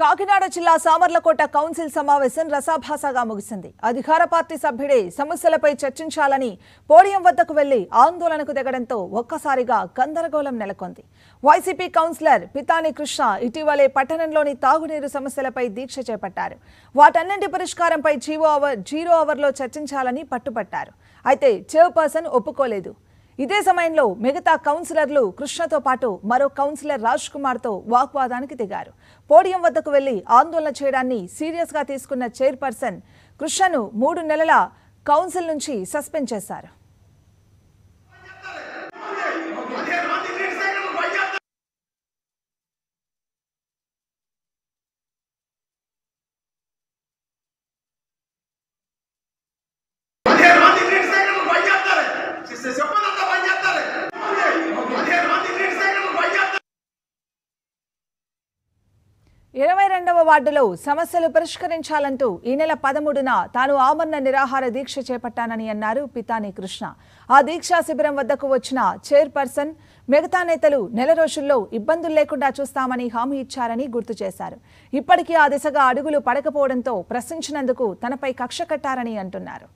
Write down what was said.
కాకినాడ జిల్లా సామర్లకోట కౌన్సిల్ సమావేశం రసాభాసగా ముగిసింది. అధికార పార్టీ సభ్యుడే సమస్యలపై చర్చించాలని పోడియం వద్దకు వెళ్ళి ఆందోళనకు దిగడంతో ఒక్కసారిగా గందరగోళం నెలకొంది. వైసీపీ కౌన్సిలర్ పితాని కృష్ణ ఇటీవలే పట్టణంలోని తాగునీరు సమస్యలపై దీక్ష చేపట్టారు. వాటన్నింటి పరిష్కారంపై జీవో అవర్ జీరో అవర్లో చర్చించాలని పట్టుబట్టారు. అయితే చైర్పర్సన్ ఒప్పుకోలేదు. ఇదే సమయంలో మిగతా కౌన్సిలర్లు కృష్ణతో పాటు మరో కౌన్సిలర్ రాజ్ కుమార్తో వాగ్వాదానికి దిగారు. పోడియం వద్దకు వెళ్ళి ఆందోళన చేయడాన్ని సీరియస్గా తీసుకున్న చైర్పర్సన్ కృష్ణను మూడు నెలల కౌన్సిల్ నుంచి సస్పెండ్ చేశారు. ఇరవై రెండవ వార్డులో సమస్యలు పరిష్కరించాలంటూ ఈ నెల పదమూడున తాను ఆమరణ నిరాహార దీక్ష చేపట్టానని అన్నారు పితాని కృష్ణ. ఆ దీక్షా శిబిరం వద్దకు వచ్చిన చైర్పర్సన్ మిగతా నేతలు నెల రోజుల్లో ఇబ్బందులు లేకుండా చూస్తామని హామీ ఇచ్చారని గుర్తు చేశారు. ఇప్పటికీ ఆ దిశగా అడుగులు పడకపోవడంతో ప్రశ్నించినందుకు తనపై కక్ష కట్టారని అంటున్నారు.